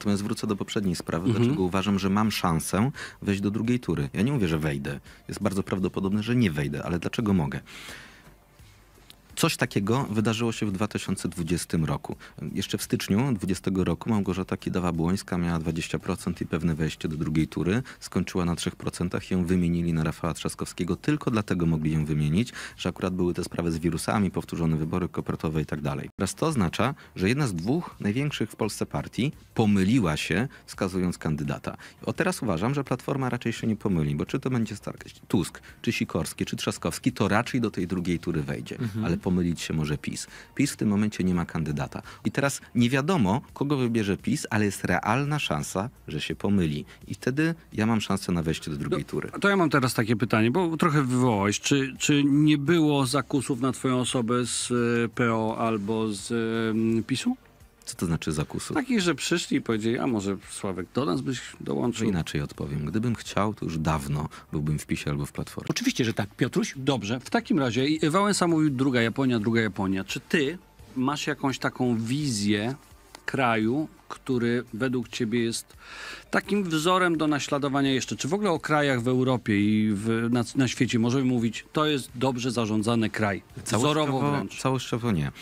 Natomiast wrócę do poprzedniej sprawy, Mhm. dlaczego uważam, że mam szansę wejść do drugiej tury. Ja nie mówię, że wejdę. Jest bardzo prawdopodobne, że nie wejdę, ale dlaczego mogę? Coś takiego wydarzyło się w 2020 roku. Jeszcze w styczniu 2020 roku Małgorzata Kidawa-Błońska miała 20% i pewne wejście do drugiej tury. Skończyła na 3% i ją wymienili na Rafała Trzaskowskiego. Tylko dlatego mogli ją wymienić, że akurat były te sprawy z wirusami, powtórzone wybory kopertowe i tak dalej. Teraz to oznacza, że jedna z dwóch największych w Polsce partii pomyliła się, wskazując kandydata. O teraz uważam, że Platforma raczej się nie pomyli, bo czy to będzie Tusk, czy Sikorski, czy Trzaskowski, to raczej do tej drugiej tury wejdzie. Ale pomylić się może PiS. PiS w tym momencie nie ma kandydata. I teraz nie wiadomo, kogo wybierze PiS, ale jest realna szansa, że się pomyli. I wtedy ja mam szansę na wejście do drugiej tury. To ja mam teraz takie pytanie, bo trochę wywołałeś. Czy, czy nie było zakusów na twoją osobę z e, PO albo z PiSu? Co to znaczy zakusu? Takich, że przyszli i powiedzieli, a może Sławek do nas byś Że dołączył? inaczej odpowiem. Gdybym chciał, to już dawno byłbym w PiSie albo w Platformie. Oczywiście, że tak. Piotruś? Dobrze, w takim razie i Wałęsa mówił druga Japonia, druga Japonia. Czy ty masz jakąś taką wizję kraju, który według ciebie jest takim wzorem do naśladowania jeszcze? Czy w ogóle o krajach w Europie i w, na, na świecie możemy mówić, to jest dobrze zarządzany kraj? Wzorowo wręcz. całościowo nie.